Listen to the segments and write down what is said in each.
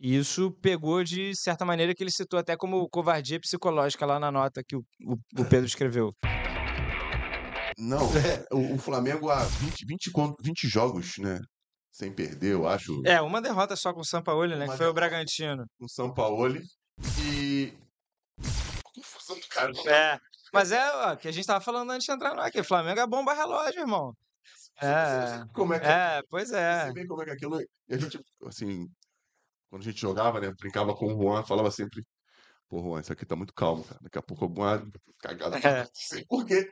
E isso pegou de certa maneira que ele citou até como covardia psicológica lá na nota que o, o, o Pedro escreveu. Não, o, o Flamengo há 20, 20, con- 20 jogos, né? Sem perder, eu acho, É, uma derrota só com o Sampaoli, né? Uma Que foi o. Bragantino. com o São Paulo. E. Confusão do cara. É. Mas é ó, que a gente tava falando antes de entrar no aqui. Flamengo é bomba relógio, irmão. Você É. Como é que É, pois Você é. vê como é que aquilo. E a gente, assim, quando a gente jogava, né? Brincava com o Juan, falava sempre: Pô, Juan, isso aqui tá muito calmo, cara. Daqui a pouco o Juan cagada. Não sei por quê.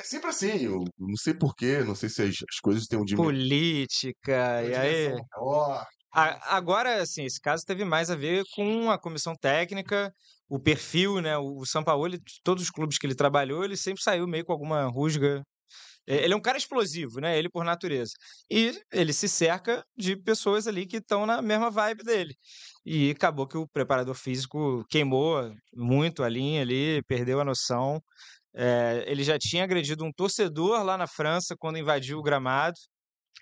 É sempre assim, eu não sei por quê, não sei se as, as coisas têm um Política, e aí. maior. A- Agora, assim, esse caso teve mais a ver com a comissão técnica, o perfil, né? O o Sampaoli, de todos os clubes que ele trabalhou, ele sempre saiu meio com alguma rusga. É, Ele é um cara explosivo, né? Ele por natureza. E ele se cerca de pessoas ali que estão na mesma vibe dele. E acabou que o preparador físico queimou muito a linha ali, perdeu a noção. É, ele já tinha agredido um torcedor lá na França quando invadiu o gramado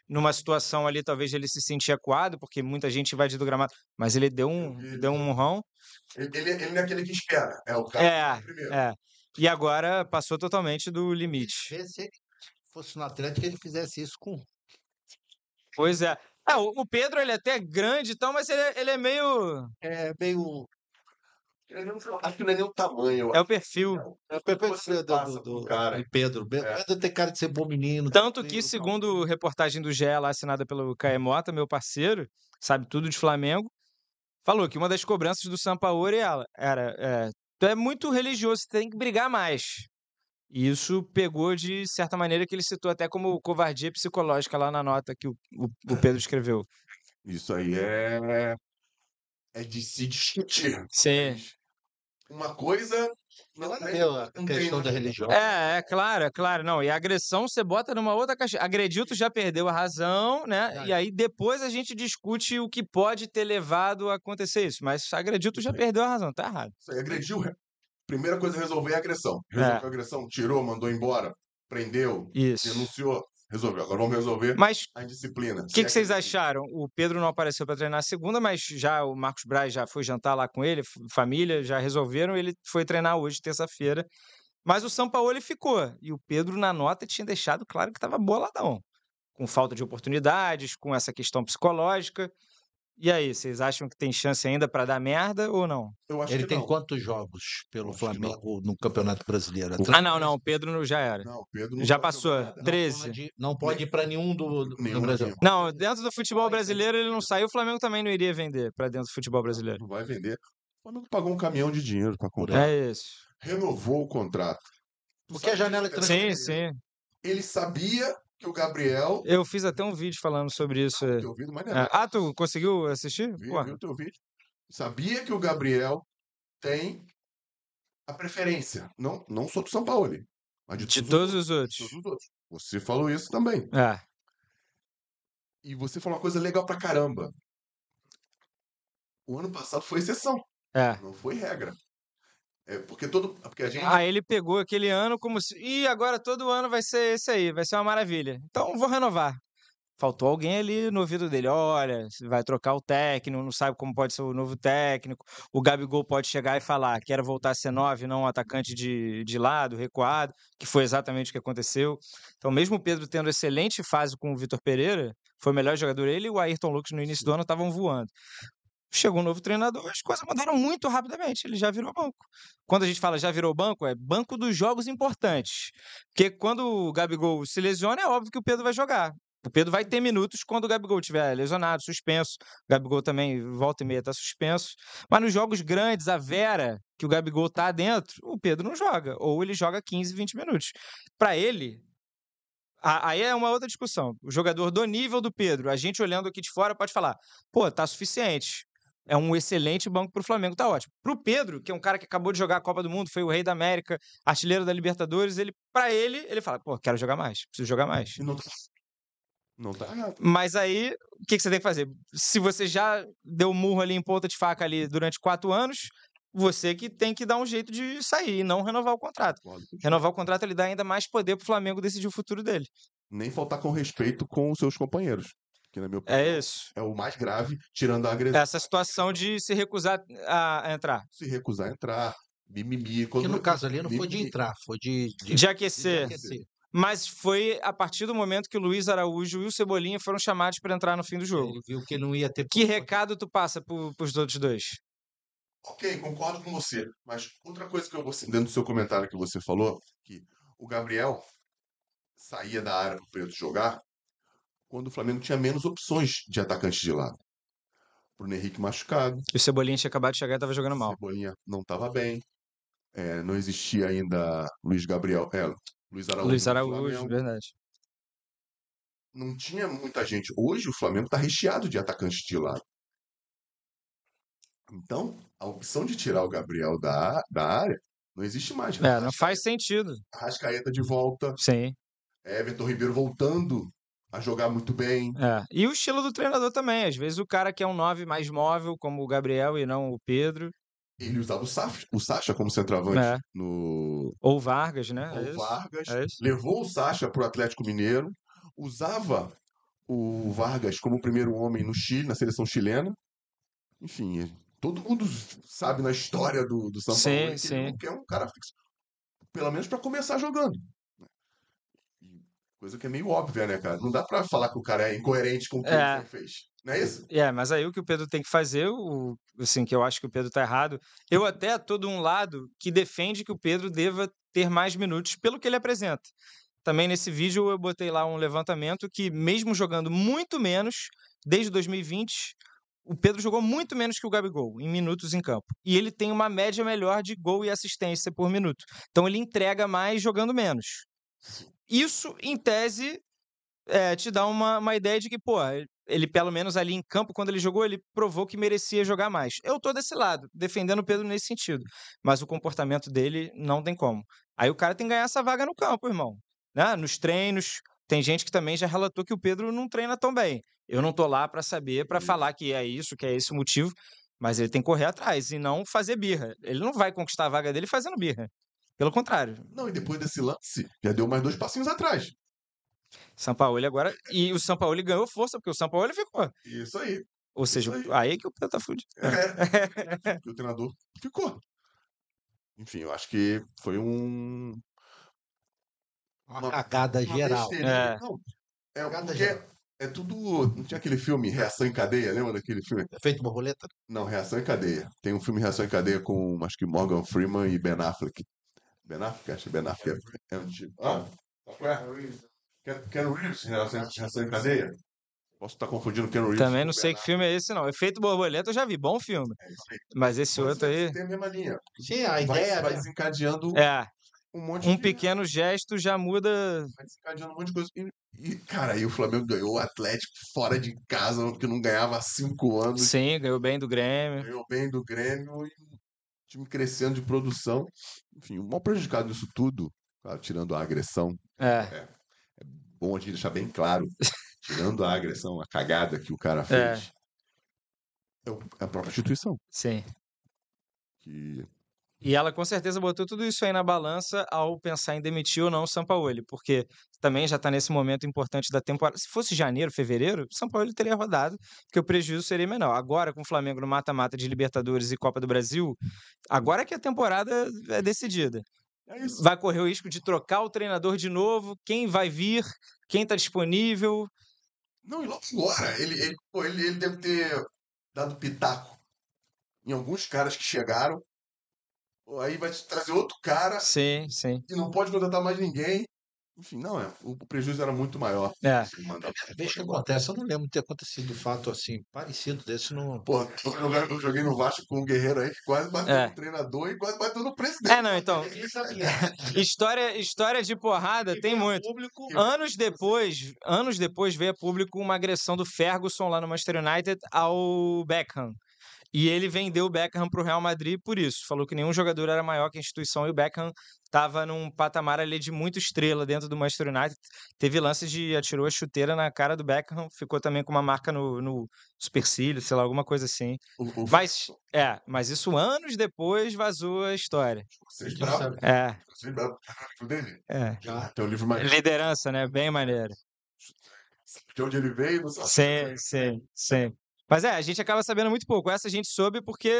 numa situação ali, talvez ele se sentia acuado, porque muita gente invadiu do gramado, mas ele deu um, ele deu um murrão. Ele, ele, é aquele que espera, é o cara que É, primeiro. é. E agora passou totalmente do limite. Vê se ele fosse no Atlético, ele fizesse isso com. Pois é. É, o Pedro, ele é até grande e tal, mas ele é, ele é meio. É meio. Não- Acho que não é nem o tamanho. É o perfil. É o perfil do, do, do- cara. do Pedro. É. Pedro tem cara de ser bom menino. Tanto que, segundo reportagem do GE lá assinada pelo Caê Mota, meu parceiro, sabe tudo de Flamengo, falou que uma das cobranças do Sampaoli era: é, tu é muito religioso, você tem que brigar mais. E isso pegou de certa maneira que ele citou até como covardia psicológica lá na nota que o, o- o Pedro escreveu. Isso aí é. É de se discutir. Sim. Uma coisa. Não, a tem questão da religião. É, é claro, é claro. Não, e a agressão você bota numa outra caixa. Agrediu, tu já perdeu a razão, né? E aí depois a gente discute o que pode ter levado a acontecer isso. Mas agrediu, tu já perdeu a razão, tá errado. Isso aí, agrediu. Primeira coisa a resolver é a agressão. Resolveu É. a agressão, tirou, mandou embora, prendeu, Isso. denunciou, resolveu. Agora vamos resolver Mas a disciplina. o Se que, é que vocês acharam? O Pedro não apareceu para treinar segunda, mas já o Marcos Braz já foi jantar lá com ele, família, já resolveram, ele foi treinar hoje, terça-feira. Mas o Sampaoli ficou. E o Pedro, na nota, tinha deixado claro que estava boladão. Com falta de oportunidades, com essa questão psicológica. E aí, vocês acham que tem chance ainda para dar merda ou não? Eu acho Ele que tem não. quantos jogos pelo não. Flamengo no Campeonato Brasileiro? Ah, não, não. O Pedro não- já era. Não, Pedro não Já passou. nada. Não 13. pode, não pode ir para nenhum do, do Nenhum, Brasil. nenhum. Não, dentro do futebol brasileiro ele não saiu. O Flamengo também não iria vender para dentro do futebol brasileiro. Não vai vender. O Flamengo pagou um caminhão de dinheiro para comprar. É isso. Renovou o contrato. Porque a sabe janela né? Sim, sim. Ele sabia que o Gabriel. Eu fiz até um vídeo falando sobre isso. Não, é. teu não é nada. Ah, tu conseguiu assistir? Vi, vi o teu vídeo. Sabia que o Gabriel tem a preferência. Não, não só do São Paulo, mas de, de todos os os outros. todos os outros. Você falou isso também. É. E você falou uma coisa legal pra caramba. O ano passado foi exceção, É. não foi regra. É porque todo. Porque a gente. Aí ele pegou aquele ano como se. Ih, agora todo ano vai ser esse aí, vai ser uma maravilha. Então vou renovar. Faltou alguém ali no ouvido dele. Olha, vai trocar o técnico, não sabe como pode ser o novo técnico. O Gabigol pode chegar e falar: quero voltar a ser nove, não um atacante de, de lado, recuado, que foi exatamente o que aconteceu. Então, mesmo o Pedro tendo excelente fase com o Vitor Pereira, foi o melhor jogador. Ele e o Ayrton Lucas no início do ano estavam voando. Chegou um novo treinador, as coisas mudaram muito rapidamente. Ele já virou banco. Quando a gente fala já virou banco, é banco dos jogos importantes. Porque quando o Gabigol se lesiona, é óbvio que o Pedro vai jogar. O Pedro vai ter minutos quando o Gabigol estiver lesionado, suspenso. O Gabigol também, volta e meia, está suspenso. Mas nos jogos grandes, a Vera, que o Gabigol tá dentro, o Pedro não joga. Ou ele joga 15, 20 minutos. Para ele, aí é uma outra discussão. O jogador do nível do Pedro, a gente olhando aqui de fora pode falar, pô, tá suficiente. É um excelente banco pro Flamengo, tá ótimo. Pro Pedro, que é um cara que acabou de jogar a Copa do Mundo, foi o rei da América, artilheiro da Libertadores, ele, para ele, ele fala, pô, quero jogar mais, preciso jogar mais. E não tá. Não tá errado. Mas aí, o que, que você tem que fazer? Se você já deu um murro ali em ponta de faca ali durante quatro anos, você que tem que dar um jeito de sair e não renovar o contrato. Renovar o contrato, ele dá ainda mais poder pro Flamengo decidir o futuro dele. Nem faltar com respeito com os seus companheiros. Que na minha opinião É isso. é o mais grave, tirando a agressão, Essa situação de se recusar a entrar. se recusar a entrar, mimimi. Que Quando... no caso ali não foi de mimimi. entrar, foi de, de, De aquecer. de aquecer. Mas foi a partir do momento que o Luiz Araújo e o Cebolinha foram chamados para entrar no fim do jogo. Ele viu que não ia ter. Que recado tu passa pro, pros outros dois? Ok, concordo com você. Mas outra coisa que eu gostei, dentro do seu comentário que você falou, que o Gabriel saía da área para o Preto jogar quando o Flamengo tinha menos opções de atacantes de lado. Bruno Henrique machucado, Que o Cebolinha tinha acabado de chegar e tava jogando mal. Cebolinha não estava bem, é, não existia ainda Luiz Gabriel, é, Luiz Araújo. Luiz Araújo, verdade. Não tinha muita gente. Hoje o Flamengo está recheado de atacantes de lado. Então, a opção de tirar o Gabriel da, da área não existe mais. É, não faz sentido. Arrascaeta de volta, Sim. Everton Ribeiro voltando a jogar muito bem. É. E o estilo do treinador também. Às vezes o cara quer um 9 mais móvel, como o Gabriel e não o Pedro. Ele usava o, Saf, o Sacha como centroavante É. no Ou Vargas, né? o É. Vargas. É isso. Levou o Sacha para o Atlético Mineiro. Usava o Vargas como primeiro homem no Chile, na seleção chilena. Enfim, todo mundo sabe na história do, do São Paulo Sim, que ele sim. não quer um cara fixo. Pelo menos para começar jogando. Coisa que é meio óbvia, né, cara? Não dá para falar que o cara é incoerente com o que É. ele fez. Não é isso? É, mas aí o que o Pedro tem que fazer, o, assim, que eu acho que o Pedro tá errado, eu até tô de um lado que defende que o Pedro deva ter mais minutos pelo que ele apresenta. Também nesse vídeo eu botei lá um levantamento que, mesmo jogando muito menos, desde 2020, o Pedro jogou muito menos que o Gabigol em minutos em campo. E ele tem uma média melhor de gol e assistência por minuto. Então ele entrega mais jogando menos. Isso, em tese, é, te dá uma, uma ideia de que, pô, ele pelo menos ali em campo, quando ele jogou, ele provou que merecia jogar mais. Eu tô desse lado, defendendo o Pedro nesse sentido. Mas o comportamento dele não tem como. Aí o cara tem que ganhar essa vaga no campo, irmão. Né? Nos treinos, tem gente que também já relatou que o Pedro não treina tão bem. Eu não tô lá pra saber, pra Isso. falar que é isso, que é esse o motivo, mas ele tem que correr atrás e não fazer birra. Ele não vai conquistar a vaga dele fazendo birra. Pelo contrário, Não, e depois desse lance, já deu mais dois passinhos atrás. São Paulo agora. E o São Paulo ganhou força, porque o São Paulo ficou. Isso aí. Ou seja, aí. aí que o Pedro tá fudido. É. E o treinador ficou. Enfim, eu acho que foi um. Uma cagada uma geral. É. Não, é Cagada porque geral. é tudo. Não tinha aquele filme Reação em Cadeia? Lembra daquele filme? Efeito borboleta? Não, Reação em Cadeia. Tem um filme Reação em Cadeia com acho que Morgan Freeman e Ben Affleck. Ben Affleck? Acho que Ben Affleck é, é antigo. Ah, qual é? Ken, Ken Reeves, Reação, Reação em Cadeia? Posso estar confundindo Ken Reeves Também não sei que filme é esse, não. Efeito Borboleta eu já vi, bom filme. É. Mas esse Mas outro aí. Tem a mesma linha. Sim, a ideia vai desencadeando É, um monte um de. pequeno gesto já muda. Vai desencadeando um monte de coisa. E, cara, aí o Flamengo ganhou o Atlético fora de casa, que não ganhava há cinco anos. Sim, ganhou bem do Grêmio. Ganhou bem do Grêmio e time crescendo de produção. Enfim, o mal prejudicado disso tudo, claro, tirando a agressão, É, bom a gente deixar bem claro, tirando a agressão, a cagada que o cara É. fez, é, é a própria instituição. sim. Que E ela com certeza botou tudo isso aí na balança ao pensar em demitir ou não o Sampaoli, porque também já está nesse momento importante da temporada. Se fosse janeiro, fevereiro, o Sampaoli teria rodado, porque o prejuízo seria menor. Agora, com o Flamengo no mata-mata de Libertadores e Copa do Brasil, agora que a temporada é decidida. é. Vai correr o risco de trocar o treinador de novo, quem vai vir, quem está disponível. Não, e logo agora, ele, ele, ele, ele deve ter dado pitaco em alguns caras que chegaram. Aí vai trazer outro cara Sim, sim. e não pode contratar mais ninguém. Enfim, não, é. O prejuízo era muito maior. É. mandar- A vez que acontece, eu não lembro de ter acontecido fato assim, parecido desse no. Pô, eu joguei- no Vasco com um guerreiro aí que quase bateu É. no treinador e quase bateu no presidente. É, não, então. História, história de porrada tem muito. Público, Anos depois, anos depois veio a público uma agressão do Ferguson lá no Manchester United ao Beckham. E ele vendeu o Beckham para o Real Madrid por isso. Falou que nenhum jogador era maior que a instituição e o Beckham estava num patamar ali de muito estrela dentro do Manchester United. Teve lances de atirou a chuteira na cara do Beckham, ficou também com uma marca no, no supercílio, sei lá, alguma coisa assim. O, Mas, é, mas isso anos depois vazou a história. Vocês? É, Vocês é. Já. Tem um livro mais. Liderança, né? Bem maneiro. de onde ele veio, não sabe. Sim, sim, sim. Mas é, a gente acaba sabendo muito pouco. Essa a gente soube porque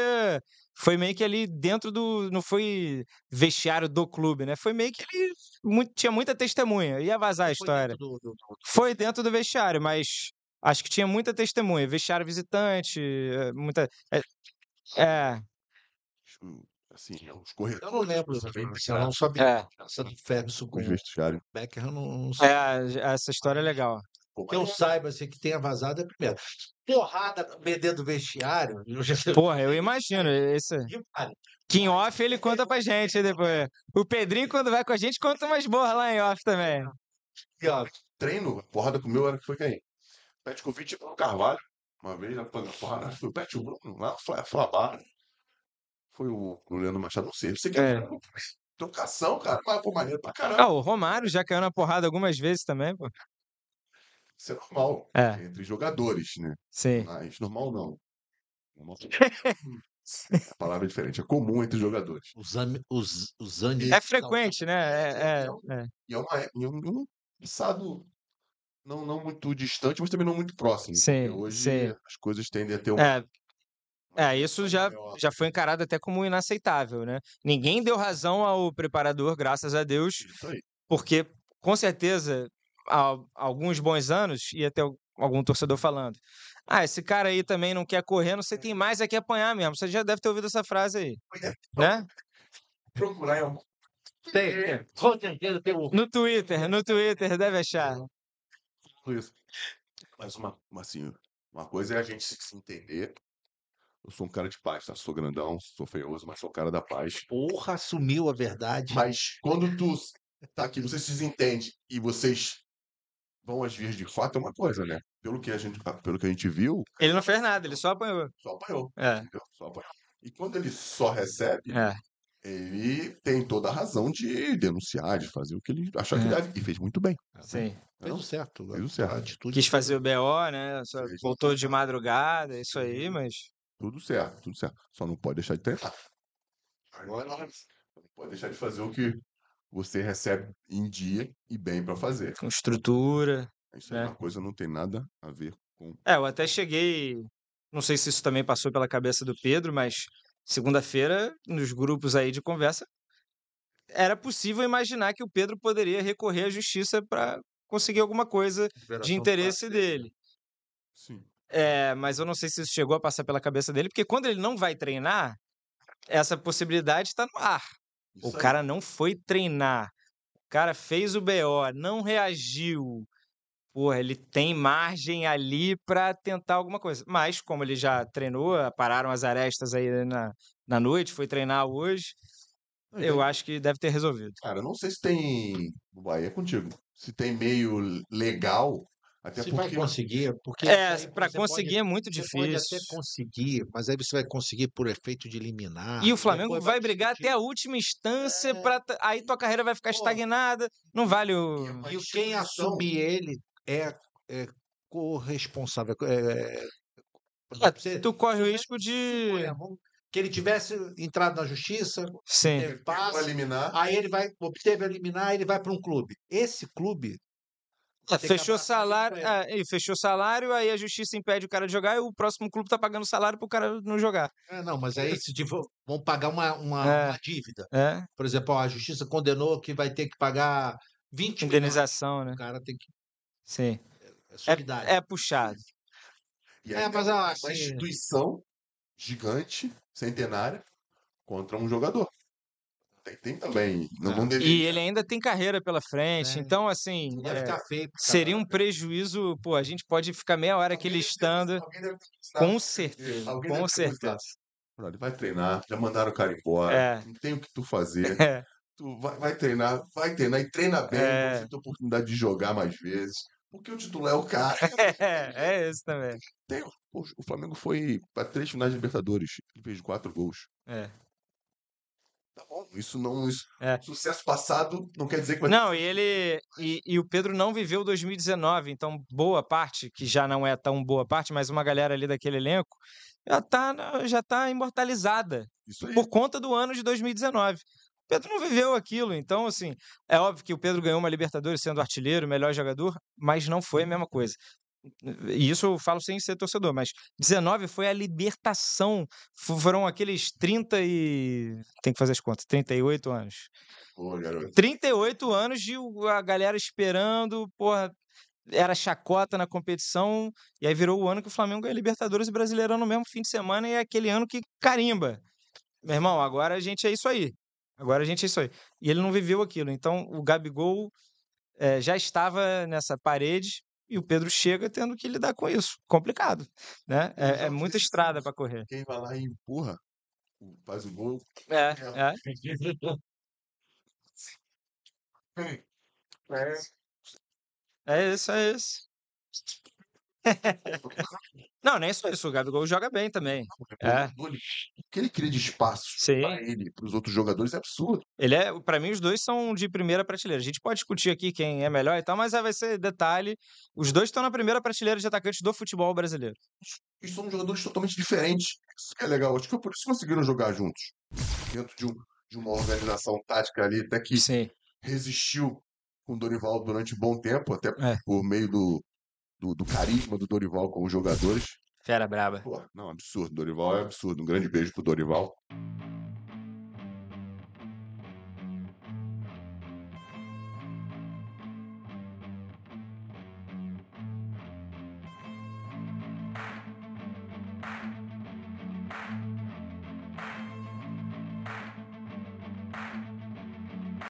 foi meio que ali dentro do. Não foi vestiário do clube, né? Foi meio que ele muito- tinha muita testemunha. Ia vazar a Foi história. dentro do- do- do- Foi dentro do vestiário, mas acho que tinha muita testemunha. Vestiário visitante, eh, muita. É. é, Assim, os corredores. Eu não lembro, também, assim, eu não sabia. é, Essa do Ferguson com o eu não, não sei. é, essa história é legal. Que eu mas saiba, assim, que tenha vazado é primeiro. Porrada dentro do vestiário. Eu já Porra, eu imagino. Esse... Que em off ele conta pra gente depois. O Pedrinho, quando vai com a gente, conta umas boas lá em off também. e, ó, treino, a porrada com o meu era que foi quem? Petkovic e Bruno Carvalho. Uma vez na porrada, acho que foi o Pet o Bruno, lá foi a Flabara. Foi o, o Leandro Machado, não sei. Eu sei que É. trocação, cara, mas foi maneiro pra caramba. Ah, o Romário já caiu na porrada algumas vezes também, pô. Isso é normal. É. Entre jogadores, né? Sim. Mas normal não. Normal. A palavra é diferente, é comum entre jogadores. os, am- os, os anos. É frequente, né? É, é, é. E é uma, e é um, um passado não, não muito distante, mas também não muito próximo. Sim, hoje sim. as coisas tendem a ter uma. É, uma é, isso já, já foi encarado até como inaceitável, né? Ninguém deu razão ao preparador, graças a Deus, Isso aí. porque com certeza há alguns bons anos ia ter al- algum torcedor falando: Ah, esse cara aí também não quer correr, não sei, tem mais é que apanhar mesmo. Você já deve ter ouvido essa frase aí, né? Procurar em algum Tem, tem. Com certeza tem um. No Twitter, no Twitter, deve achar. tudo isso. Mas uma, uma, assim, uma coisa é a gente se, entender. Eu sou um cara de paz, tá? Sou grandão, sou feioso, mas sou um cara da paz. Porra, assumiu a verdade. Mas quando tu tá aqui, você se desentende e vocês vão às vias de fato, é uma coisa, né? Pelo que a gente, pelo que a gente viu, Ele não fez nada, ele só apanhou. só apanhou. É? Só apanhou. E quando ele só recebe, é. ele tem toda a razão de denunciar, de fazer o que ele achar que É. deve. E fez muito bem. Sim. Fez o certo. Fez o certo. A atitude Quis fazer o BO, né? Só Fez. voltou de madrugada, isso aí, mas. Tudo certo, tudo certo. Só não pode deixar de treinar. Agora, não pode deixar de fazer o que você recebe em dia e bem para fazer. Com estrutura. Isso é É. uma coisa não tem nada a ver com. É, eu até cheguei. Não sei se isso também passou pela cabeça do Pedro, mas segunda-feira, nos grupos aí de conversa, era possível imaginar que o Pedro poderia recorrer à justiça para conseguir alguma coisa de interesse dele. Sim. É, mas eu não sei se isso chegou a passar pela cabeça dele, porque quando ele não vai treinar, essa possibilidade está no ar. O Isso aí. cara não foi treinar. O cara fez o BO, não reagiu. Porra, ele tem margem ali pra tentar alguma coisa. Mas, como ele já treinou, pararam as arestas aí na, na noite, foi treinar hoje, eu acho que deve ter resolvido. Cara, eu não sei se tem. Bahia é contigo. Se tem meio legal, até Se vai porque. conseguir, porque É, pra você pode- conseguir é muito você difícil. Pode até conseguir, mas aí você vai conseguir por efeito de eliminar. E o Flamengo vai brigar discutir. até a última instância É. pra. t- Aí tua carreira vai ficar Pô. estagnada. Não vale o. E quem assume ele é, é corresponsável. É, É, você- tu corre o risco de. que ele tivesse entrado na justiça, Sim. teve Para passe, eliminar. aí ele vai obteve a eliminar, ele vai para um clube. Esse clube É, que Fechou salário, é, e fechou salário, aí a justiça impede o cara de jogar e o próximo clube tá pagando salário pro cara não jogar. É, não, mas aí se tipo, vão pagar uma, uma, É. uma dívida. É, Por exemplo, ó, a justiça condenou que vai ter que pagar 20 milhões. indenização, né? O cara tem que. Sim. É solidário. É puxado. E É, aí mas ah, uma assim- instituição gigante, centenária, contra um jogador. Tem, tem também. Não, não E ele ainda tem carreira pela frente, É. então, assim, é, ficar feio. seria um prejuízo. Pô, a gente pode ficar meia hora aqui listando. alguém deve ter Com ensinado. certeza, Alguém com deve ter certeza. Ele vai treinar, já mandaram o cara embora, É. não tem o que tu fazer. É, Tu vai, vai treinar, vai treinar e treina bem, É. você tem a oportunidade de jogar mais vezes. Porque o titular é o cara. é, é isso também. Tem- o Flamengo foi para três finais de Libertadores. Ele fez quatro gols. É. Tá bom, isso não. Isso, É. Sucesso passado não quer dizer que vai Não, e ele. E, e o Pedro não viveu 2019, então boa parte, que já não é tão boa parte, mas uma galera ali daquele elenco, já tá, já tá imortalizada Isso aí. por conta do ano de 2019. Pedro não viveu aquilo. Então, assim, é óbvio que o Pedro ganhou uma Libertadores sendo artilheiro, melhor jogador, mas não foi a mesma coisa. E isso eu falo sem ser torcedor, mas 19 foi a libertação. Fo- Foram aqueles 30 e. Tem que fazer as contas, 38 anos. Pô, garoto. 38 anos de a galera esperando, porra, era chacota na competição, e aí virou o ano que o Flamengo ganha Libertadores e Brasileirão no mesmo fim de semana, e é aquele ano que carimba. Meu irmão, agora a gente é isso aí. Agora a gente é isso aí. E ele não viveu aquilo. Então o Gabigol eh, já estava nessa parede e o Pedro chega tendo que lidar com isso. Complicado, né? É, é muita estrada para correr. Quem vai lá e empurra, faz o gol. É, É. é, É. é isso, é isso. Não, nem só isso. O Gabigol joga bem também. É. O que ele cria de espaço para ele, para os outros jogadores, é absurdo. Ele é, para mim, os dois são de primeira prateleira. A gente pode discutir aqui quem é melhor e tal, mas aí vai ser detalhe. Os dois estão na primeira prateleira de atacantes do futebol brasileiro. E são jogadores totalmente diferentes. Isso que é legal. Acho que por isso conseguiram jogar juntos. Dentro de, um- de uma organização tática ali, até que Sim. resistiu com o Dorival durante um bom tempo, até É. por meio do, do, do carisma do Dorival com os jogadores. Fera braba. Pô, não, absurdo. Dorival é absurdo. Um grande beijo pro Dorival.